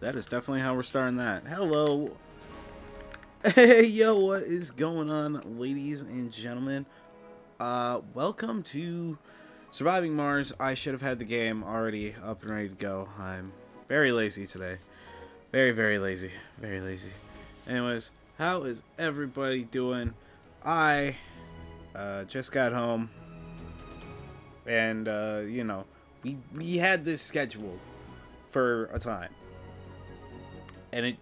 That is definitely how we're starting that. Hello. Hey, yo, what is going on, ladies and gentlemen? Uh, welcome to Surviving Mars. I should have had the game already up and ready to go. I'm very lazy today. Very, very lazy. Very lazy. Anyways, how is everybody doing? I uh, just got home. And, uh, you know, we, we had this scheduled for a time. And it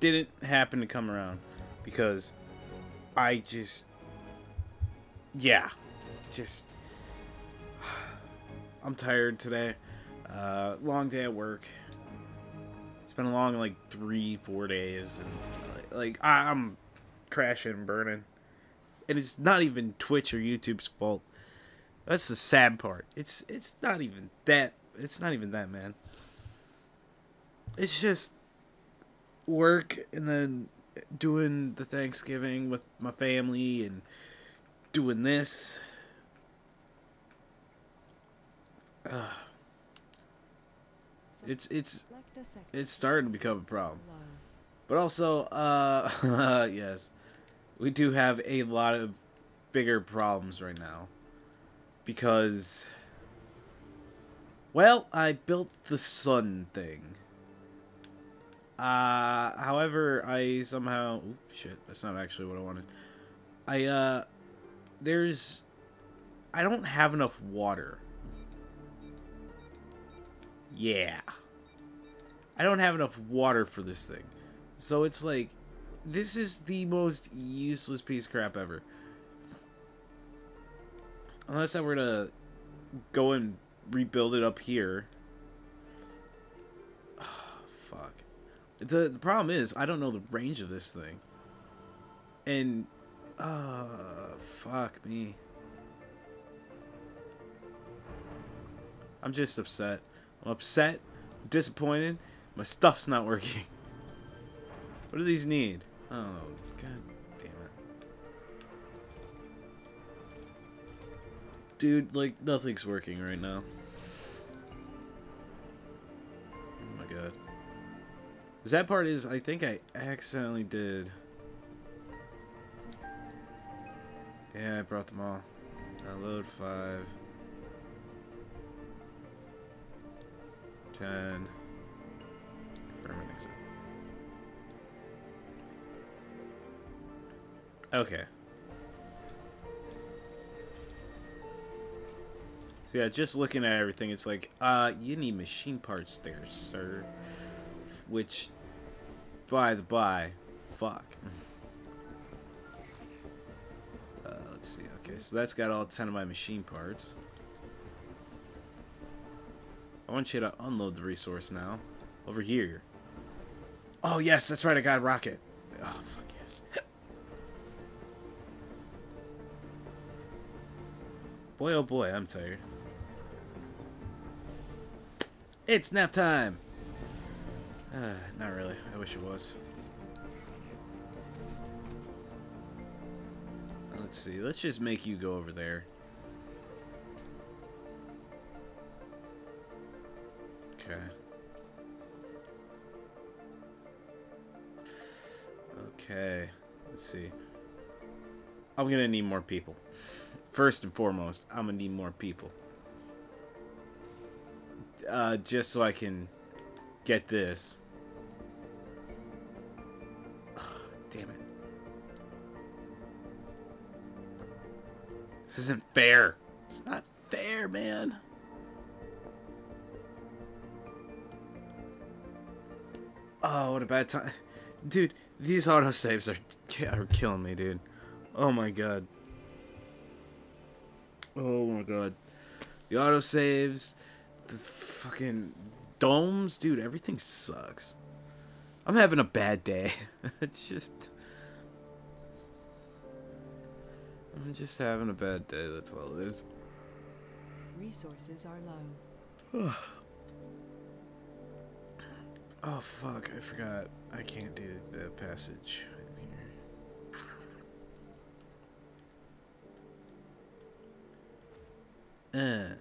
didn't happen to come around because I just, yeah, just, I'm tired today. Uh, long day at work. It's been a long, like, three, four days. And, like, I, I'm crashing and burning. And it's not even Twitch or YouTube's fault. That's the sad part. It's it's not even that. It's not even that, man. It's just work and then doing the Thanksgiving with my family and doing this. Ugh. It's it's it's starting to become a problem. But also, uh, yes, we do have a lot of bigger problems right now. Because, well, I built the sun thing. Uh, however, I somehow, oop, shit, that's not actually what I wanted. I, uh, there's, I don't have enough water. Yeah. I don't have enough water for this thing. So it's like, this is the most useless piece of crap ever. Unless I were to go and rebuild it up here. Oh, fuck. The, the problem is, I don't know the range of this thing. And, uh, fuck me. I'm just upset. I'm upset, disappointed, my stuff's not working. What do these need? Oh, god damn it. Dude, like, nothing's working right now. Oh my god. The sad part is, I think I accidentally did... Yeah, I brought them all. Download 5. 10. Confirm Okay. So yeah, just looking at everything, it's like, uh, you need machine parts there, sir. Which, by the by, fuck. uh, let's see. Okay, so that's got all 10 of my machine parts. I want you to unload the resource now. Over here. Oh, yes, that's right, I got a rocket. Oh, fuck yes. Boy, oh boy, I'm tired. It's nap time! Uh, not really. I wish it was. Let's see. Let's just make you go over there. Okay. Okay. Let's see. I'm gonna need more people. First and foremost, I'm gonna need more people. Uh, just so I can get this. Oh, damn it. This isn't fair. It's not fair, man. Oh, what a bad time. Dude, these autosaves are, are killing me, dude. Oh my god. Oh my god. The autosaves, the fucking domes, dude, everything sucks. I'm having a bad day. it's just... I'm just having a bad day, that's all it is. Resources are low. oh fuck, I forgot. I can't do the passage Uh.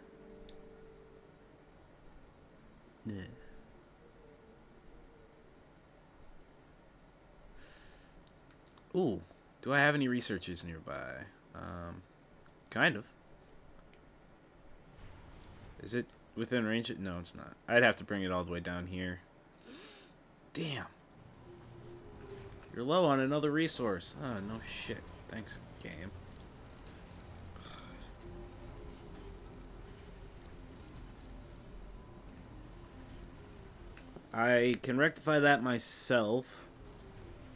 Yeah. Ooh, do I have any researchers nearby? Um, kind of. Is it within range? No, it's not. I'd have to bring it all the way down here. Damn. You're low on another resource. Oh, no shit. Thanks, game. I can rectify that myself,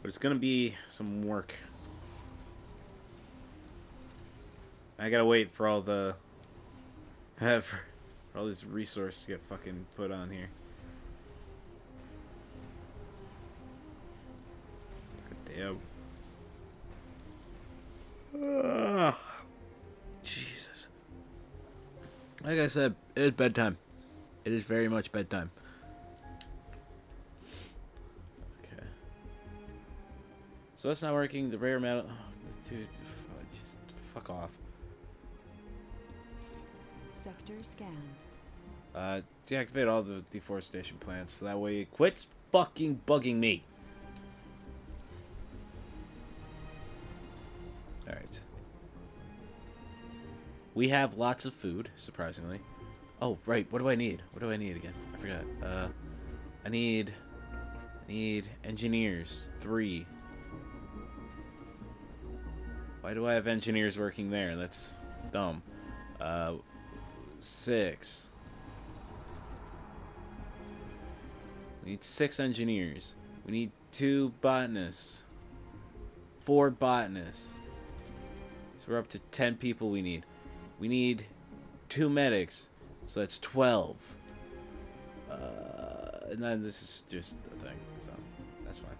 but it's gonna be some work. I gotta wait for all the have for all this resource to get fucking put on here. God damn. Jesus. Like I said, it is bedtime. It is very much bedtime. So that's not working. The rare metal. Oh, dude, just fuck off. Sector scanned. Uh, deactivate all the deforestation plants so that way it quits fucking bugging me. Alright. We have lots of food, surprisingly. Oh, right, what do I need? What do I need again? I forgot. Uh, I need... I need engineers. Three. Why do I have engineers working there? That's dumb. Uh, six. We need six engineers. We need two botanists. Four botanists. So we're up to ten people we need. We need two medics. So that's twelve. Uh, and then this is just a thing. So that's fine.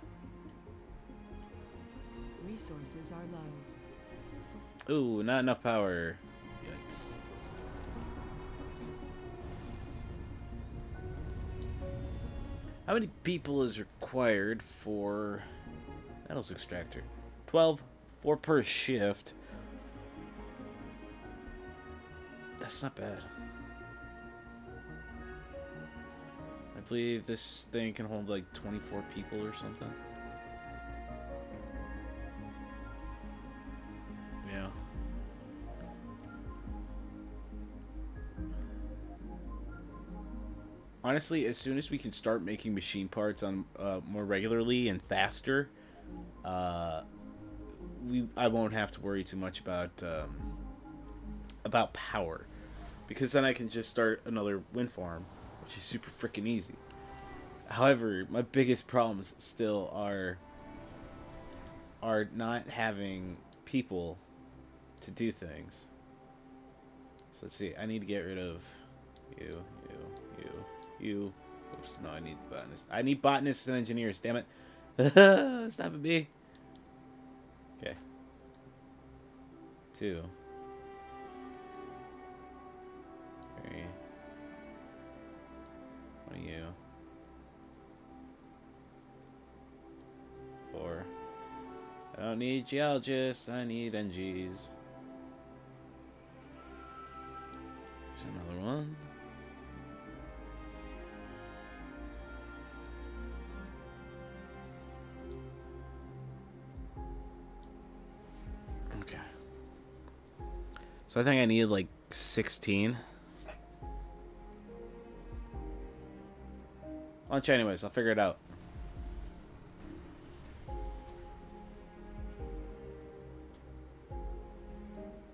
Resources are low. Ooh, not enough power. Yikes. How many people is required for metals extractor? 12, 4 per shift. That's not bad. I believe this thing can hold like 24 people or something. Honestly, as soon as we can start making machine parts on uh, more regularly and faster, uh, we I won't have to worry too much about um, about power, because then I can just start another wind farm, which is super freaking easy. However, my biggest problems still are are not having people to do things. So let's see. I need to get rid of you, you, you, you. Oops, no, I need botanists. I need botanists and engineers. Damn it! Stop it, me. Okay. Two. Three. One of you. Four. I don't need geologists. I need NGs. There's another one. So I think I need like 16. Lunch anyways, I'll figure it out.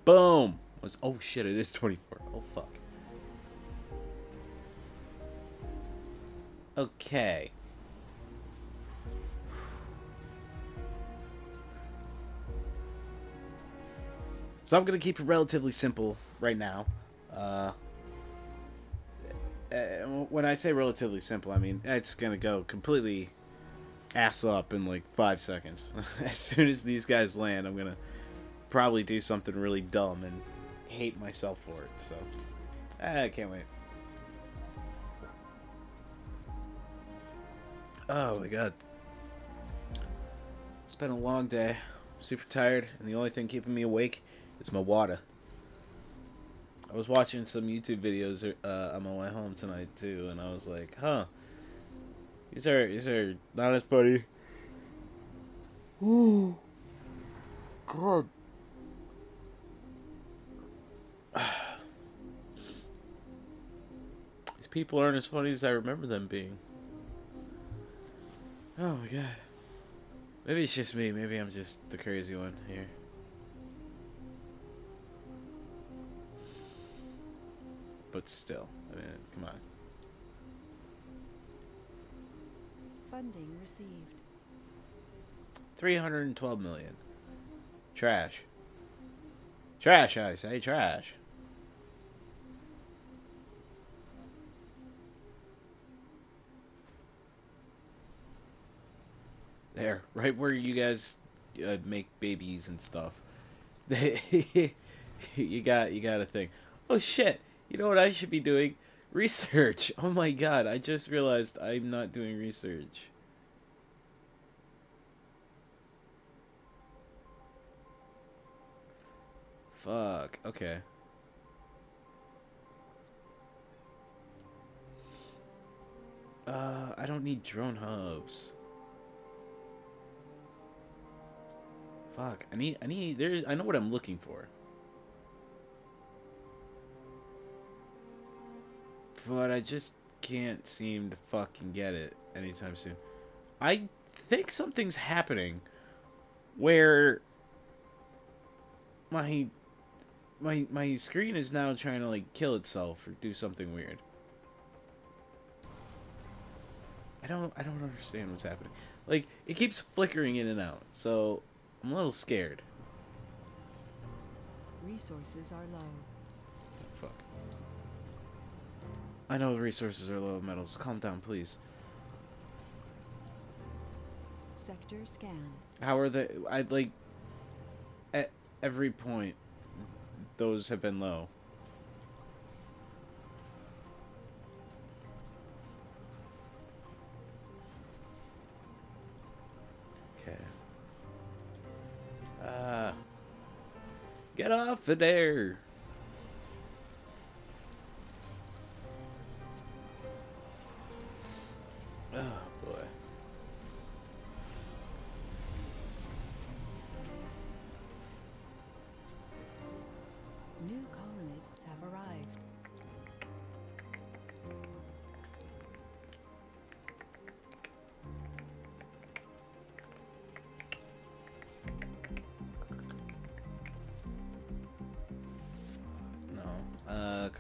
Boom! Was oh shit, it is 24. Oh fuck. Okay. So I'm gonna keep it relatively simple right now. Uh, uh, when I say relatively simple, I mean it's gonna go completely ass up in like five seconds. as soon as these guys land, I'm gonna probably do something really dumb and hate myself for it. So I can't wait. Oh my god. It's been a long day. I'm super tired, and the only thing keeping me awake is my water. I was watching some YouTube videos uh, on my way home tonight too, and I was like, huh, these are these are not as funny. Ooh, God. These people aren't as funny as I remember them being. Oh my god. Maybe it's just me. Maybe I'm just the crazy one here. But still, I mean, come on. Funding received. 312 million. Trash. Trash, I say, trash. There, right where you guys uh, make babies and stuff. you got you got to think. Oh shit! You know what I should be doing? Research. Oh my god! I just realized I'm not doing research. Fuck. Okay. Uh, I don't need drone hubs. Fuck. I need. I need. There's. I know what I'm looking for. But I just can't seem to fucking get it anytime soon. I think something's happening where my my my screen is now trying to like kill itself or do something weird. I don't I don't understand what's happening. Like it keeps flickering in and out. So I'm a little scared. Resources are low. I know the resources are low metals. Calm down, please. Sector scanned. How are they? I like at every point those have been low. Okay. Uh Get off of there.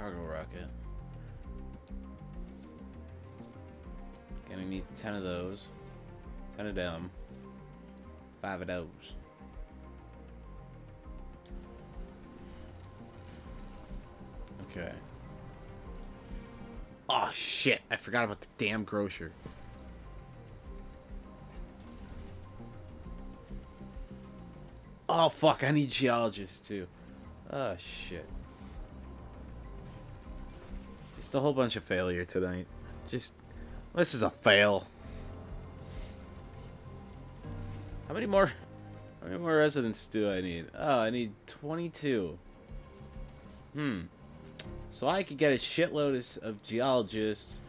Cargo rocket. Gonna need 10 of those. 10 of them. 5 of those. Okay. Oh shit, I forgot about the damn grocer. Oh fuck, I need geologists too. Oh shit. A whole bunch of failure tonight. Just this is a fail. How many more how many more residents do I need? Oh, I need 22. Hmm. So I could get a shitload of, geologists,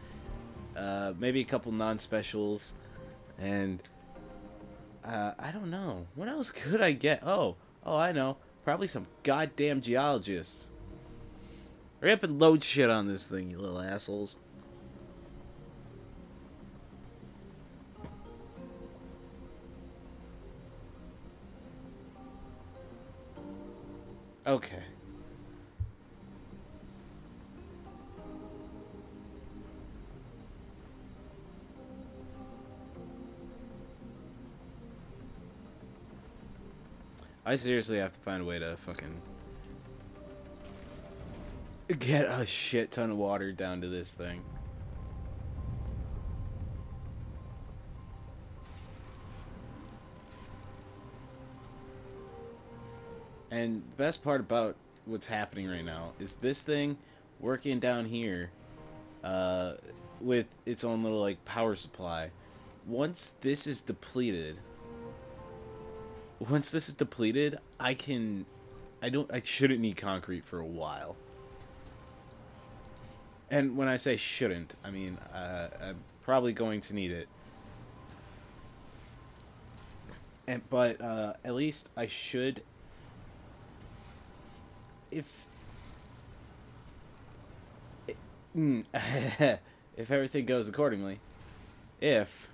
uh, maybe a couple non-specials, and uh, I don't know. What else could I get? Oh, oh, I know. Probably some goddamn geologists. Hurry up and load shit on this thing, you little assholes. Okay. I seriously have to find a way to fucking get a shit ton of water down to this thing. And the best part about what's happening right now is this thing working down here uh, with its own little like power supply. Once this is depleted, once this is depleted, I can I don't I shouldn't need concrete for a while. And when I say shouldn't, I mean uh, I'm probably going to need it. And but uh, at least I should. If. Mm, if everything goes accordingly, if.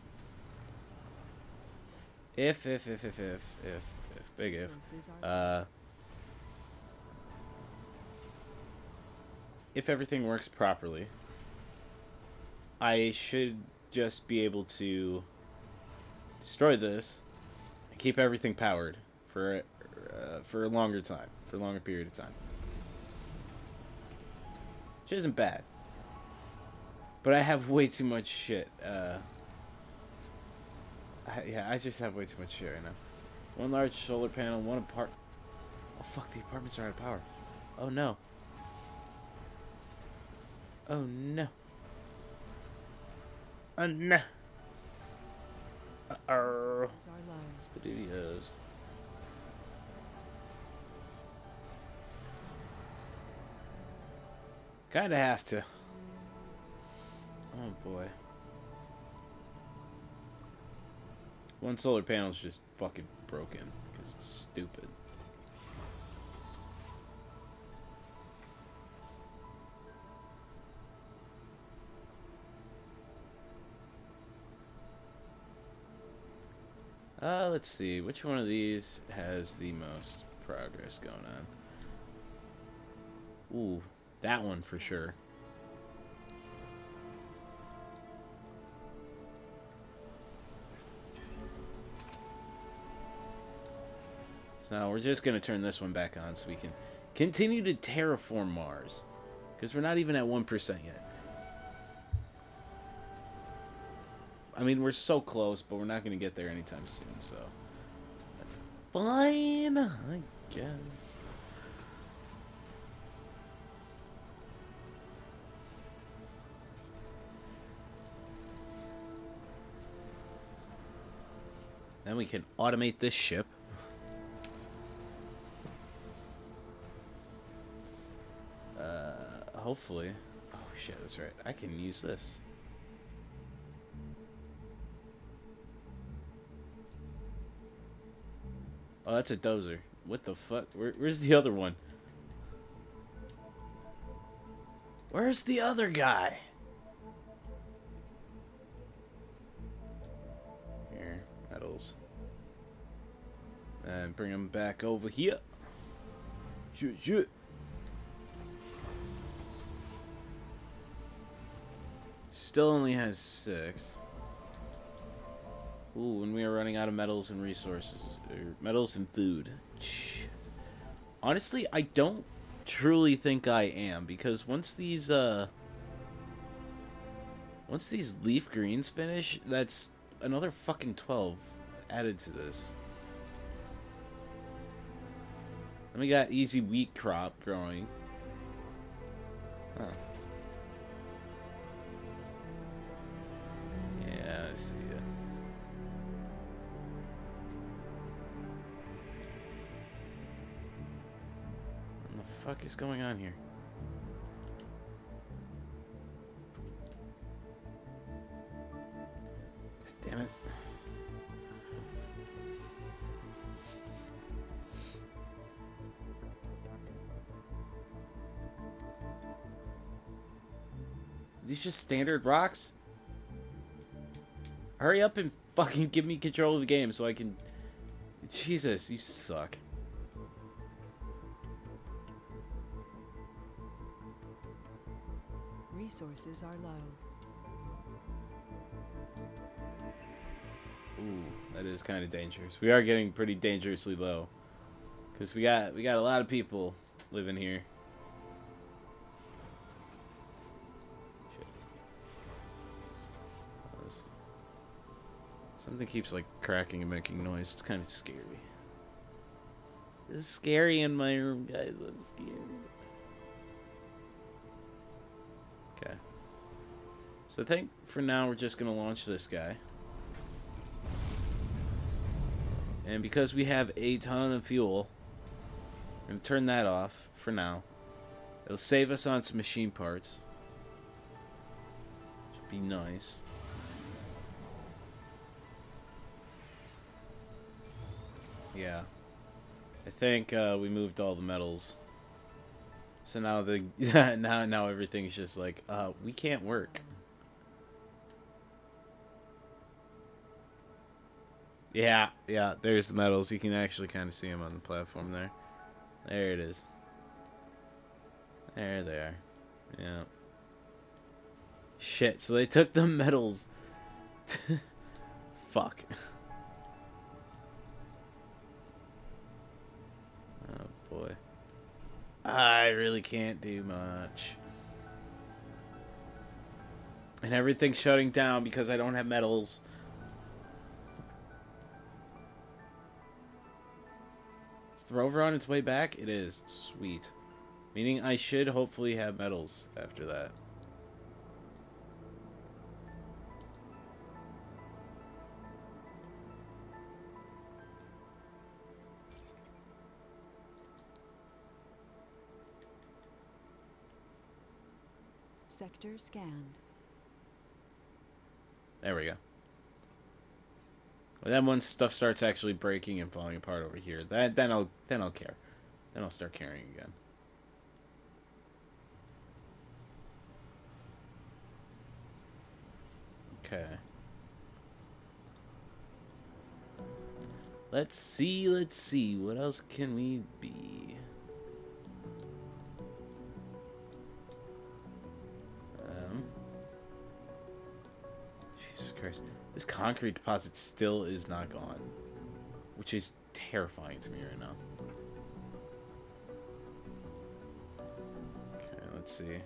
If if if if if if if big if. Uh, if everything works properly, I should just be able to destroy this and keep everything powered for uh, for a longer time, for a longer period of time. Which isn't bad. But I have way too much shit. Uh, I, yeah, I just have way too much shit right now. One large solar panel, one apart. Oh fuck! The apartments are out of power. Oh no. Oh no. Oh no. Uh oh. resources. Studios. Kinda have to. Oh boy. One solar panel's just fucking broken because it's stupid. Uh, let's see. Which one of these has the most progress going on? Ooh, that one for sure. So we're just going to turn this one back on so we can continue to terraform Mars. Because we're not even at 1% yet. I mean, we're so close, but we're not going to get there anytime soon, so that's fine, I guess. Then we can automate this ship. Uh, hopefully. Oh shit, that's right. I can use this. Oh, that's a dozer. What the fuck? Where, where's the other one? Where's the other guy? Here, metals. And bring him back over here. Shit, shit. Still only has six. Ooh, and we are running out of metals and resources. Or metals and food. Shit. Honestly, I don't truly think I am, because once these, uh... Once these leaf greens finish, that's another fucking 12 added to this. Then we got easy wheat crop growing. Huh. Fuck is going on here? Damn it. These just standard rocks? Hurry up and fucking give me control of the game so I can... Jesus, you suck. Resources are low. Ooh, that is kind of dangerous. We are getting pretty dangerously low. Cause we got we got a lot of people living here. Something keeps like cracking and making noise. It's kind of scary. It's scary in my room, guys. I'm scared. So I think for now we're just gonna launch this guy. And because we have a ton of fuel, we're going to turn that off for now. It'll save us on some machine parts. Should be nice. Yeah. I think uh, we moved all the metals. So now the now now everything's just like uh, we can't work. Yeah, yeah. There's the metals. You can actually kind of see them on the platform there. There it is. There they are. Yeah. Shit. So they took the metals. Fuck. Oh boy. I really can't do much. And everything's shutting down because I don't have metals. Rover on its way back? It is. Sweet. Meaning I should hopefully have metals after that. Sector scanned. There we go. Well, then once stuff starts actually breaking and falling apart over here, that then I'll then I'll care. Then I'll start caring again. Okay. Let's see, let's see. What else can we be? Um. Jesus Christ. This concrete deposit still is not gone. Which is terrifying to me right now. Okay, let's see.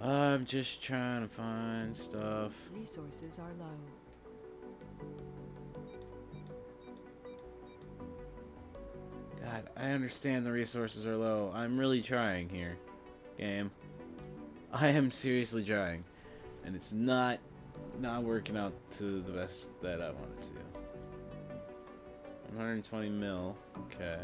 I'm just trying to find stuff. Resources are low. God, I understand the resources are low. I'm really trying here. Game. I am seriously trying. And it's not not working out to the best that I wanted to. 120 mil. Okay.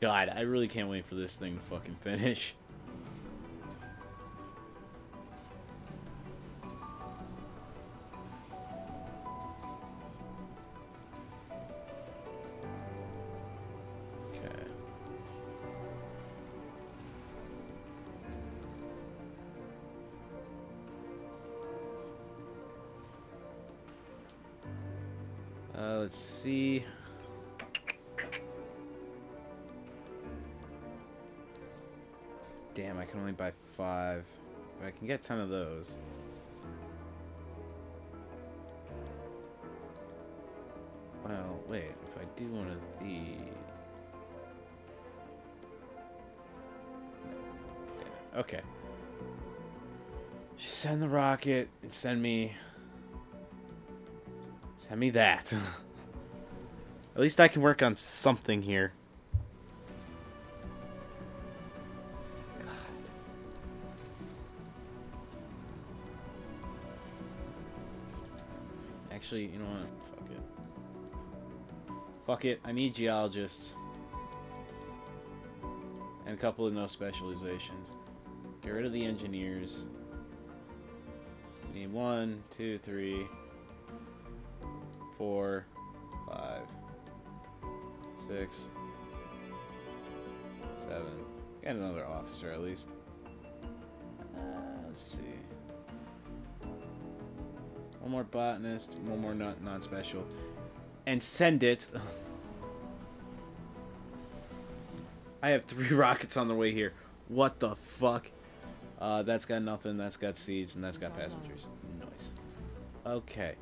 God, I really can't wait for this thing to fucking finish. Can get ten of those. Well, wait, if I do one of these... No. Okay. Just send the rocket and send me... Send me that. At least I can work on something here. Actually, you know what? Fuck it. Fuck it. I need geologists. And a couple of no specializations. Get rid of the engineers. Need one, two, three, four, five, six, seven. Get another officer at least. Uh, let's see. One more botanist, one more non- non-special, and send it. I have three rockets on the way here. What the fuck? Uh, that's got nothing. That's got seeds, and that's got passengers. Nice. Okay.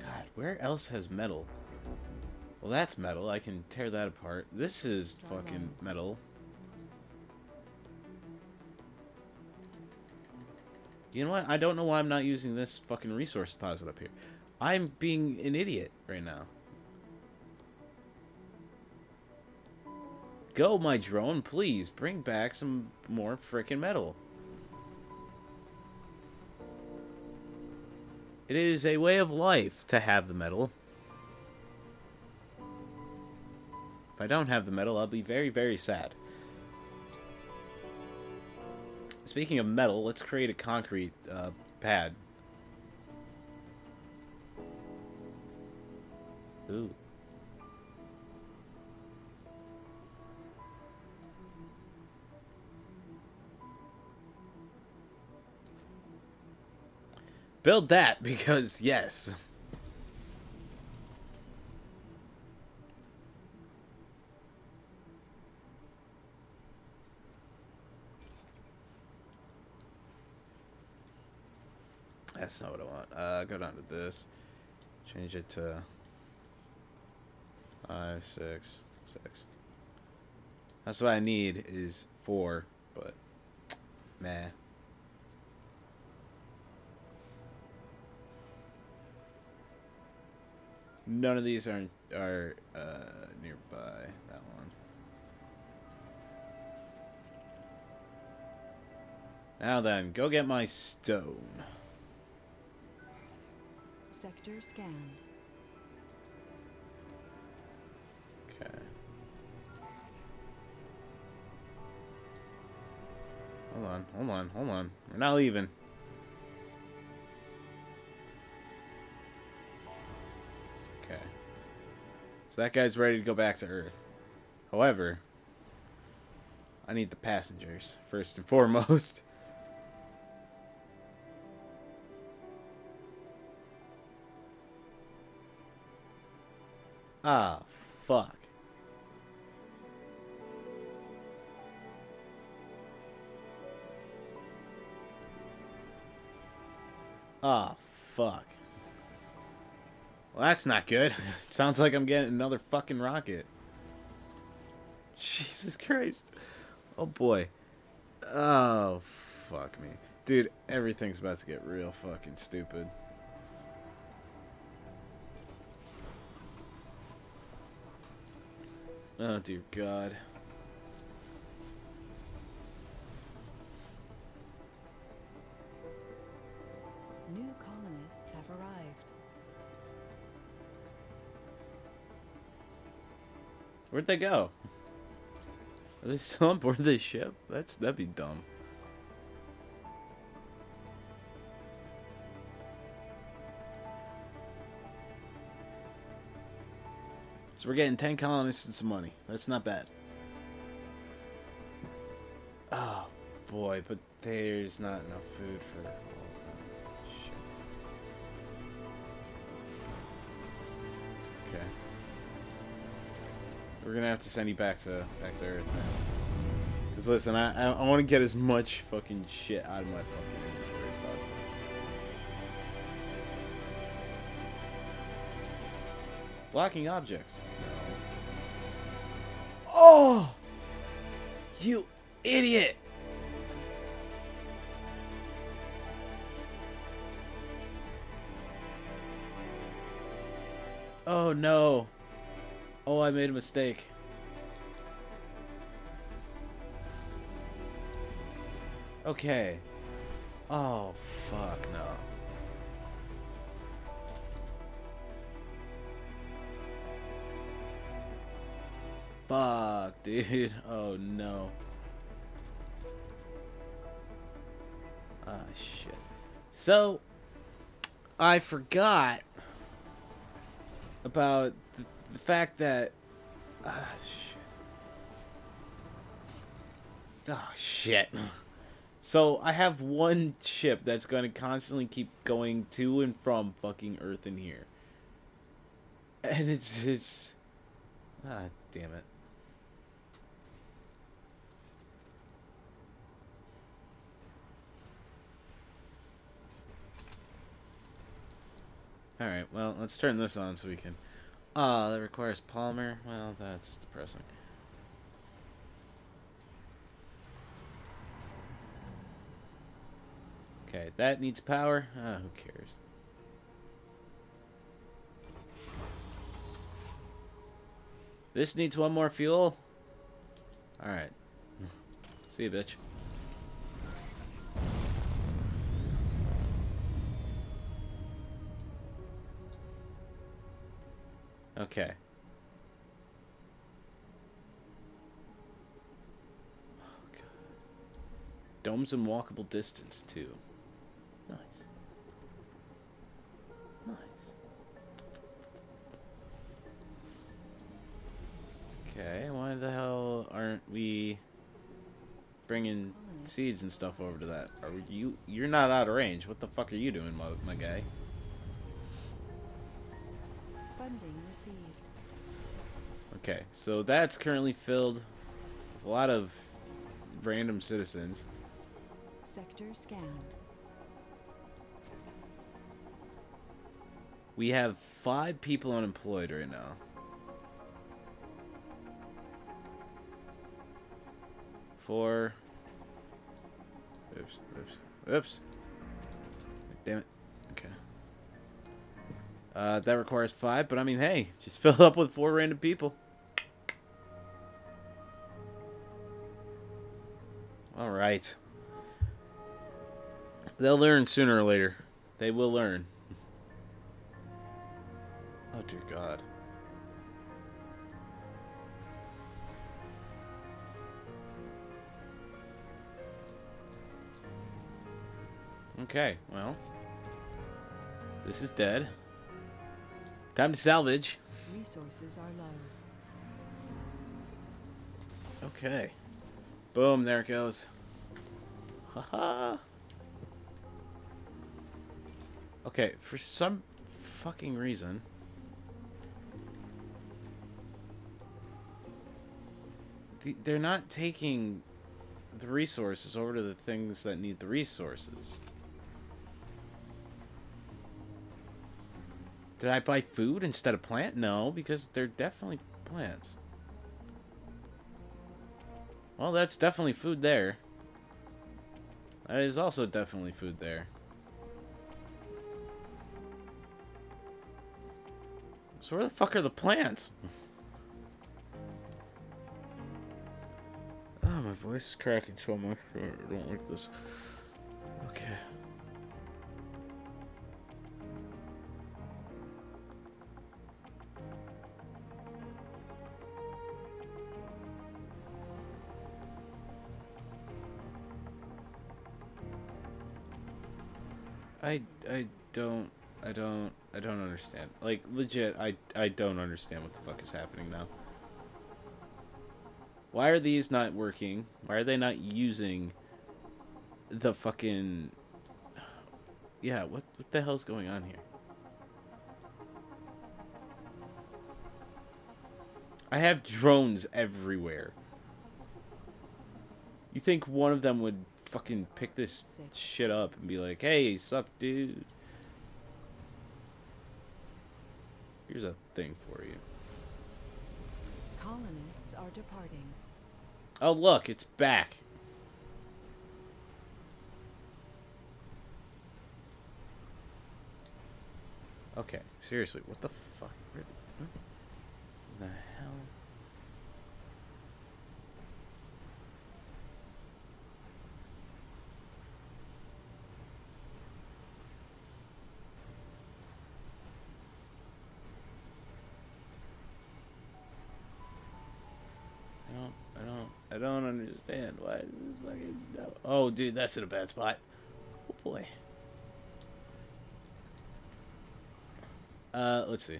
God, where else has metal? Well, that's metal. I can tear that apart. This is fucking metal. You know what? I don't know why I'm not using this fucking resource deposit up here. I'm being an idiot right now. Go, my drone, please. Bring back some more frickin' metal. It is a way of life to have the metal. I don't have the metal, I'll be very, very sad. Speaking of metal, let's create a concrete uh, pad. Ooh. Build that because yes. That's not what I want. Uh, go down to this. Change it to five, six, six. That's what I need is four, but meh. None of these are are uh, nearby. That one. Now then, go get my stone. Sector scanned. Okay. Hold on, hold on, hold on. We're not leaving. Okay. So that guy's ready to go back to Earth. However, I need the passengers, first and foremost. Ah, fuck. Ah, fuck. Well, that's not good. Sounds like I'm getting another fucking rocket. Jesus Christ. Oh boy. Oh, fuck me. Dude, everything's about to get real fucking stupid. Oh dear God. New colonists have arrived. Where'd they go? Are they still on board this ship? That's that'd be dumb. So we're getting 10 colonists and some money. That's not bad. Oh, boy, but there's not enough food for all of them. Shit. Okay. We're gonna have to send you back to back to Earth now. Cause listen, I I, I want to get as much fucking shit out of my fucking Blocking objects. Oh! You idiot! Oh no. Oh, I made a mistake. Okay. Oh, fuck no. Fuck, dude. Oh no. Ah, shit. So, I forgot about the, the fact that. Ah, shit. Oh, shit. So, I have one ship that's going to constantly keep going to and from fucking Earth in here. And it's. it's ah, damn it. Alright, well, let's turn this on so we can... Ah, that requires Palmer. Well, that's depressing. Okay, that needs power. Ah, who cares? This needs one more fuel. Alright. See you, bitch. Okay. Oh, God. Domes in walkable distance, too. Nice. Nice. Okay, why the hell aren't we bringing seeds and stuff over to that? Are you? You're not out of range. What the fuck are you doing, my, my guy? Received. Okay, so that's currently filled with a lot of random citizens. Sector scanned. We have five people unemployed right now. Four. Oops, oops, oops. Damn it. Okay. Uh, that requires five, but I mean, hey, just fill up with four random people. All right. They'll learn sooner or later. They will learn. Oh dear God. Okay, well. This is dead. Time to salvage. Resources are low. Okay. Boom, there it goes. Haha. okay, for some fucking reason. The, they're not taking the resources over to the things that need the resources. Did I buy food instead of plant? No, because they're definitely plants. Well, that's definitely food there. That is also definitely food there. So where the fuck are the plants? oh, my voice is cracking so much. I don't like this. Okay. I I don't I don't I don't understand. Like legit, I I don't understand what the fuck is happening now. Why are these not working? Why are they not using the fucking Yeah, what what the hell's going on here? I have drones everywhere. You think one of them would fucking pick this shit up and be like, "Hey, sup, dude? Here's a thing for you." Colonists are departing. Oh, look, it's back. Okay, seriously, what the fuck? What the hell? I don't, understand. Why is this fucking? Oh, dude, that's in a bad spot. Oh boy. Uh, let's see.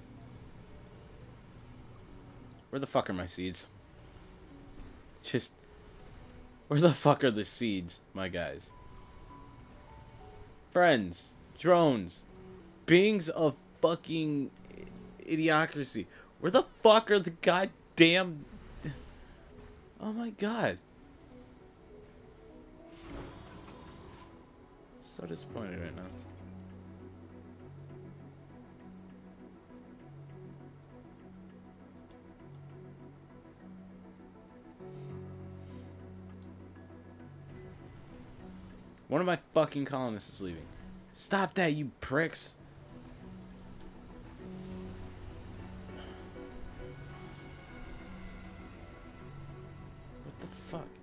Where the fuck are my seeds? Just, where the fuck are the seeds, my guys? Friends, drones, beings of fucking idiocracy. Where the fuck are the goddamn Oh my god. So disappointed right now. One of my fucking colonists is leaving. Stop that, you pricks.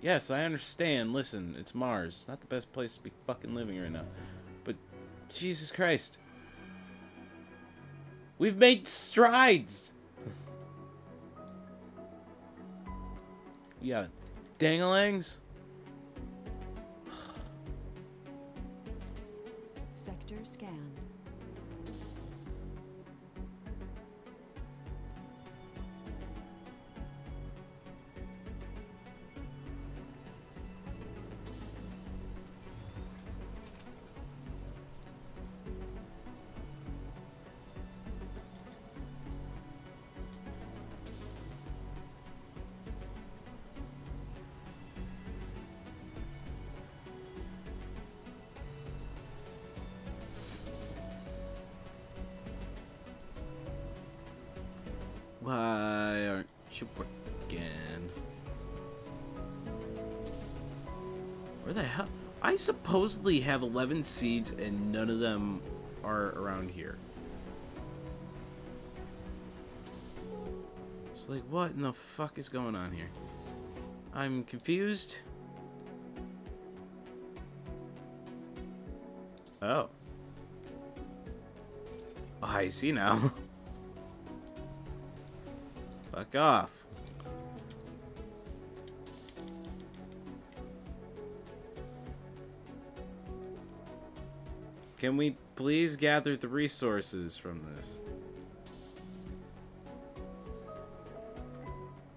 Yes, I understand. Listen, it's Mars. It's not the best place to be fucking living right now. But Jesus Christ. We've made strides. yeah, dangalangs. Sector scanned. Supposedly have 11 seeds and none of them are around here. It's like, what in the fuck is going on here? I'm confused. Oh. Oh, I see now. Fuck off. Can we please gather the resources from this?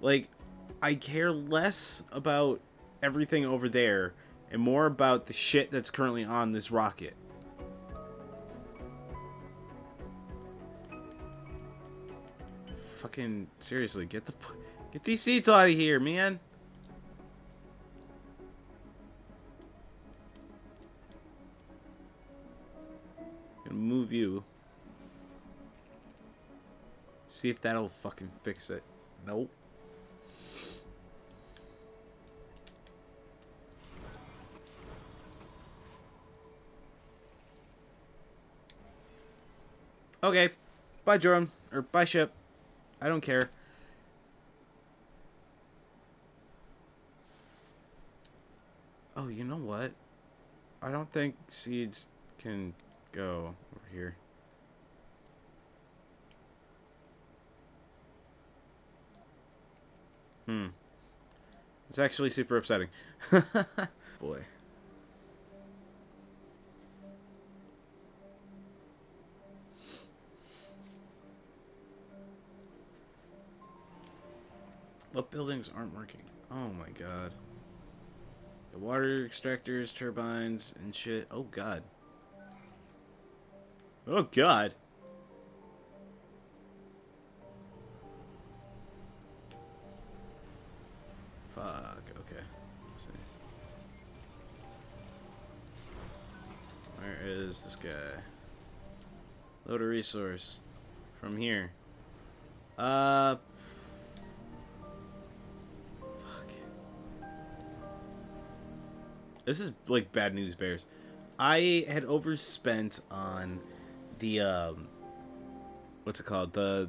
Like, I care less about everything over there and more about the shit that's currently on this rocket. Fucking seriously, get the get these seats out of here, man. Move you. See if that'll fucking fix it. Nope. Okay. Bye, drone. Or bye, ship. I don't care. Oh, you know what? I don't think seeds can go over here. Hmm. It's actually super upsetting. Boy. What buildings aren't working? Oh my god. The water extractors, turbines, and shit. Oh god. Oh god. Fuck, okay. Let's see. Where is this guy? Load a resource. From here. Uh. Fuck. This is like bad news bears. I had overspent on the um what's it called? The,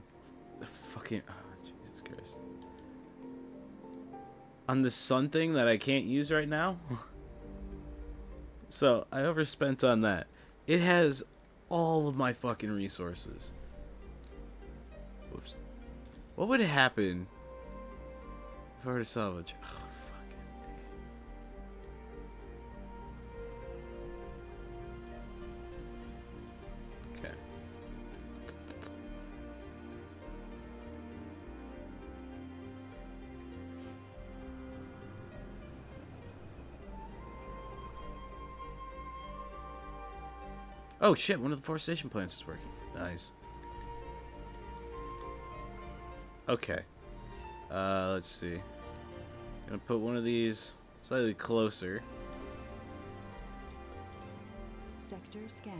the fucking oh, Jesus Christ. On the sun thing that I can't use right now. so I overspent on that. It has all of my fucking resources. Whoops. What would happen if I were to salvage? Oh shit, one of the forestation plants is working. Nice. Okay. Uh, let's see. Gonna put one of these slightly closer. Sector scanned.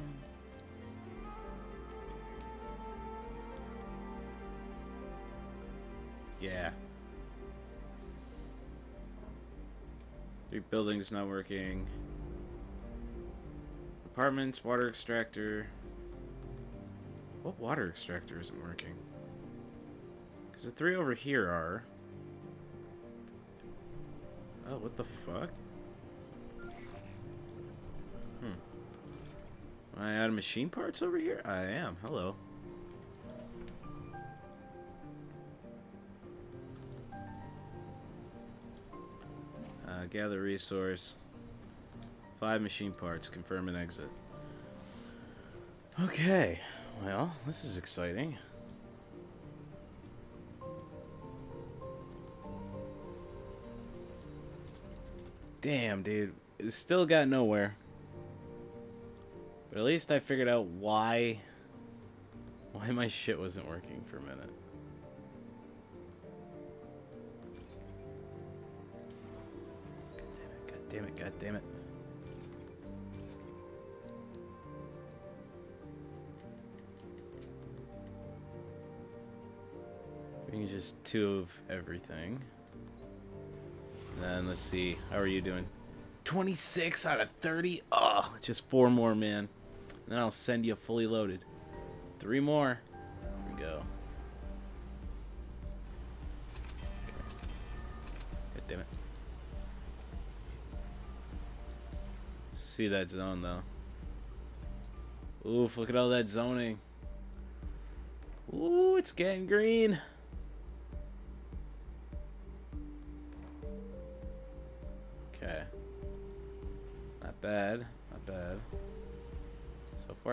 Yeah. Three buildings not working. Apartments, water extractor. What water extractor isn't working? Because the three over here are. Oh, what the fuck? Hmm. Am I out of machine parts over here? I am. Hello. Uh, gather resource. Five machine parts. Confirm and exit. Okay. Well, this is exciting. Damn, dude. It still got nowhere. But at least I figured out why why my shit wasn't working for a minute. God damn it, god damn it, god damn it. Just two of everything. And then let's see, how are you doing? 26 out of 30? Oh, just four more, man. Then I'll send you fully loaded. Three more. Here we go. God damn it. See that zone, though. Oof, look at all that zoning. Ooh, it's getting green.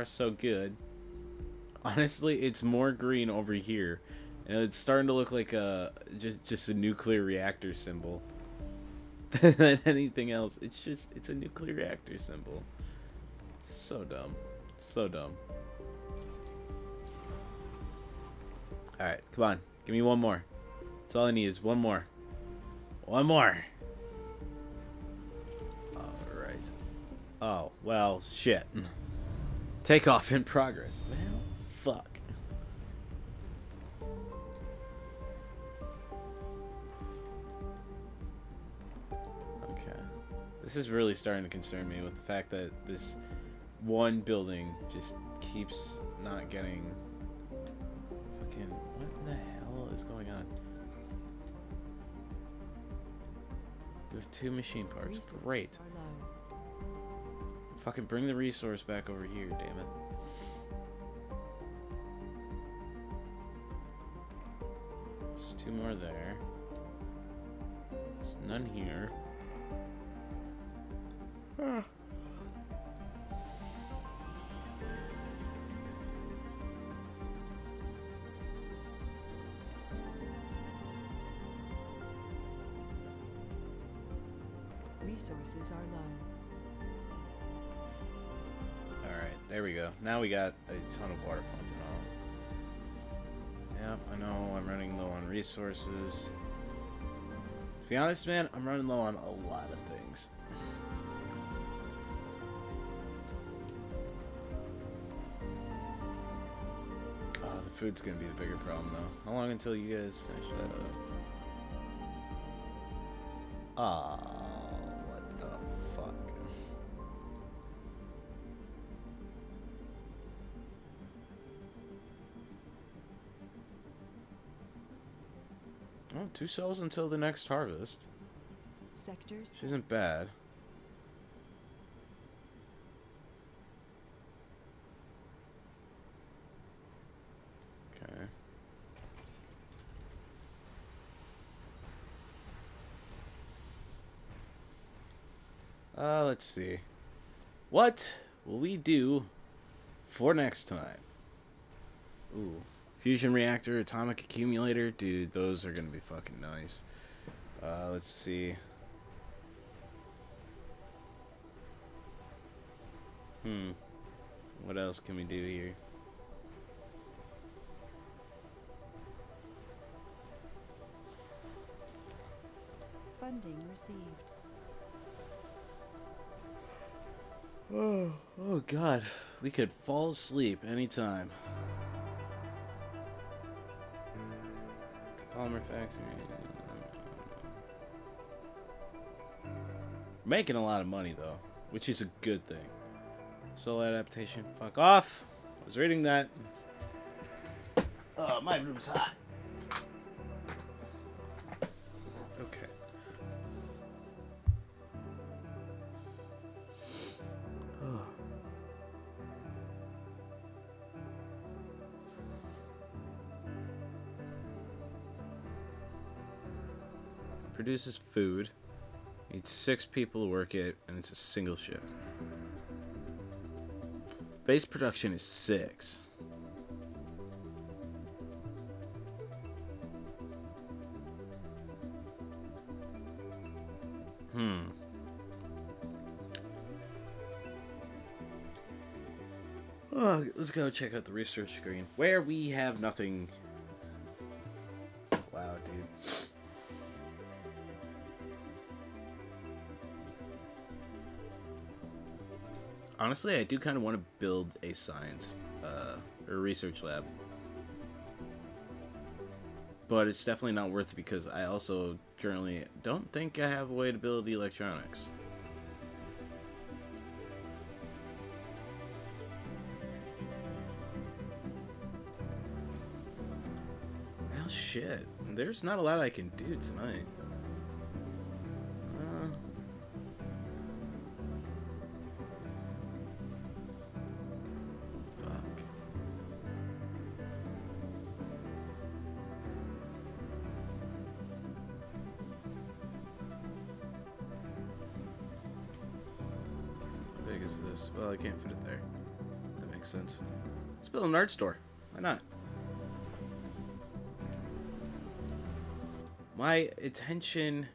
Far, so good. Honestly, it's more green over here. And it's starting to look like a just just a nuclear reactor symbol. than anything else. It's just it's a nuclear reactor symbol. It's so dumb. So dumb. Alright, come on. Give me one more. That's all I need is one more. One more. Alright. Oh, well, shit. Takeoff in progress. Well, fuck. Okay. This is really starting to concern me with the fact that this one building just keeps not getting fucking what the hell is going on? We have two machine parts. Resources Great. Fucking bring the resource back over here, damn it. There's two more there. There's none here. Resources are low. There we go. Now we got a ton of water pumping out. Yep, I know I'm running low on resources. To be honest, man, I'm running low on a lot of things. Oh, the food's gonna be the bigger problem, though. How long until you guys finish that up? Ah, two sols until the next harvest. Sectors. Which isn't bad. Okay. Uh, let's see. What will we do for next time? Ooh. Fusion reactor, atomic accumulator. Dude, those are going to be fucking nice. Uh, let's see. Hmm. What else can we do here? Funding received. Oh, oh god. We could fall asleep anytime. Polymer factory. Uh, Making a lot of money though, which is a good thing. Soul adaptation. Fuck off. I was reading that. Oh, my room's hot. Produces food. Needs six people to work it, and it's a single shift. Base production is six. Hmm. Oh, let's go check out the research screen where we have nothing. Honestly, I do kind of want to build a science uh, or research lab. But it's definitely not worth it because I also currently don't think I have a way to build the electronics. Well, shit. There's not a lot I can do tonight. Big is this? Well, I can't fit it there. That makes sense. Let's build an art store. Why not? My attention.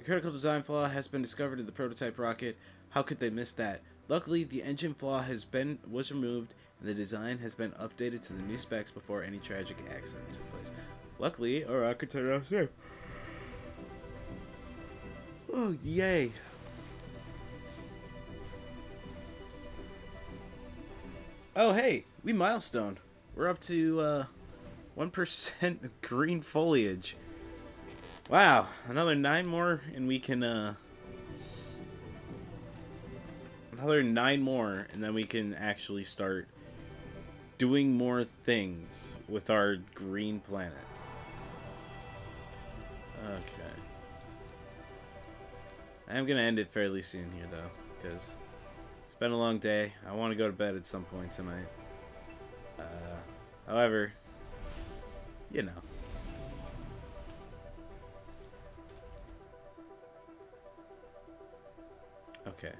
A critical design flaw has been discovered in the prototype rocket. How could they miss that? Luckily, the engine flaw has been was removed, and the design has been updated to the new specs before any tragic accident took place. Luckily, our rocket turned out safe. Oh, yay! Oh, hey, we milestone. We're up to uh, 1% green foliage. Wow, another nine more, and we can, uh, another nine more, and then we can actually start doing more things with our green planet. Okay. I am going to end it fairly soon here, though, because it's been a long day. I want to go to bed at some point tonight. Uh, however, you know. Okay.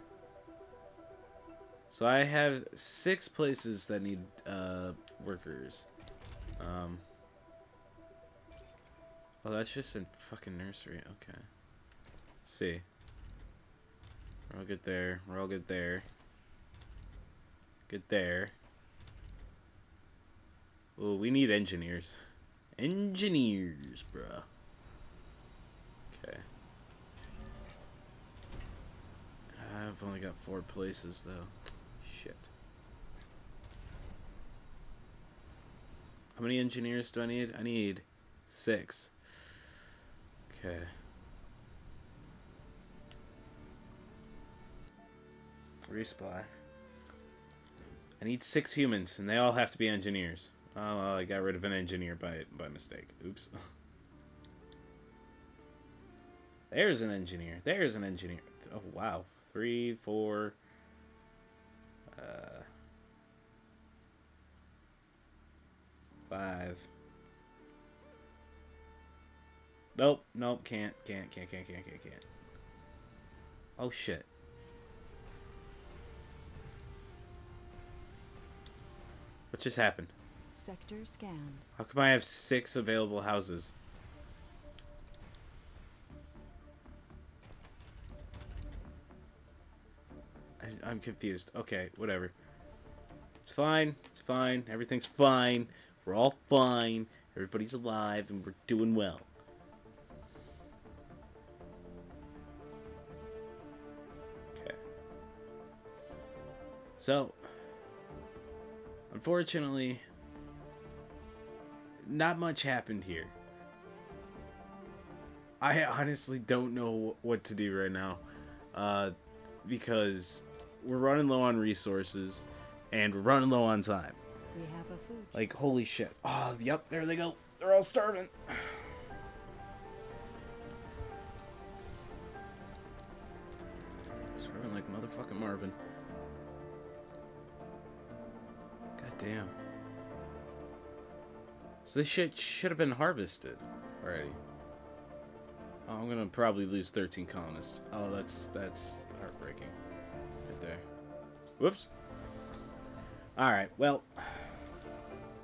So I have six places that need uh, workers. Um. Oh, that's just a fucking nursery. Okay. Let's see. We're all good there. We're all good there. Good there. Oh, we need engineers. Engineers, bruh. Okay. I've only got four places, though. Shit. How many engineers do I need? I need six. Okay. Resupply. I need six humans, and they all have to be engineers. Oh, well, I got rid of an engineer by by mistake. Oops. There's an engineer. There's an engineer. Oh, wow. Three, four... Uh, five. Nope, nope, can't, can't, can't, can't, can't, can't, can't. Oh, shit. What just happened? Sector scanned. How come I have six available houses? I, I'm confused. Okay, whatever. It's fine. It's fine. Everything's fine. We're all fine. Everybody's alive and we're doing well. Okay. So, unfortunately, not much happened here. I honestly don't know what to do right now. Uh, because we're running low on resources and we're running low on time. We have a food. Like, holy shit. Oh, yep, there they go. They're all starving. Starving like motherfucking Marvin. Damn. So this shit should have been harvested already. Oh, I'm gonna probably lose 13 colonists. Oh, that's that's heartbreaking, right there. Whoops. All right. Well,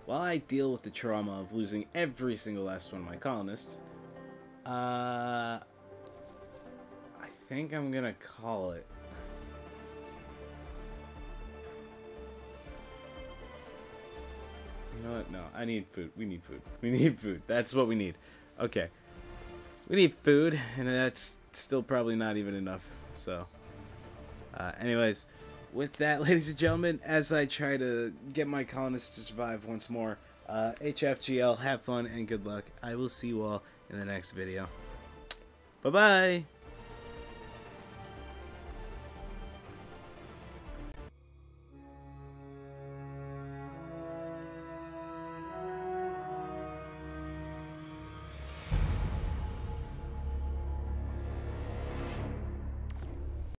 while I deal with the trauma of losing every single last one of my colonists, uh, I think I'm gonna call it. Know what? No, I need food. We need food. We need food. That's what we need. Okay. We need food, and that's still probably not even enough. So, uh, anyways, with that, ladies and gentlemen, as I try to get my colonists to survive once more, uh, HFGL, have fun and good luck. I will see you all in the next video. Bye-bye!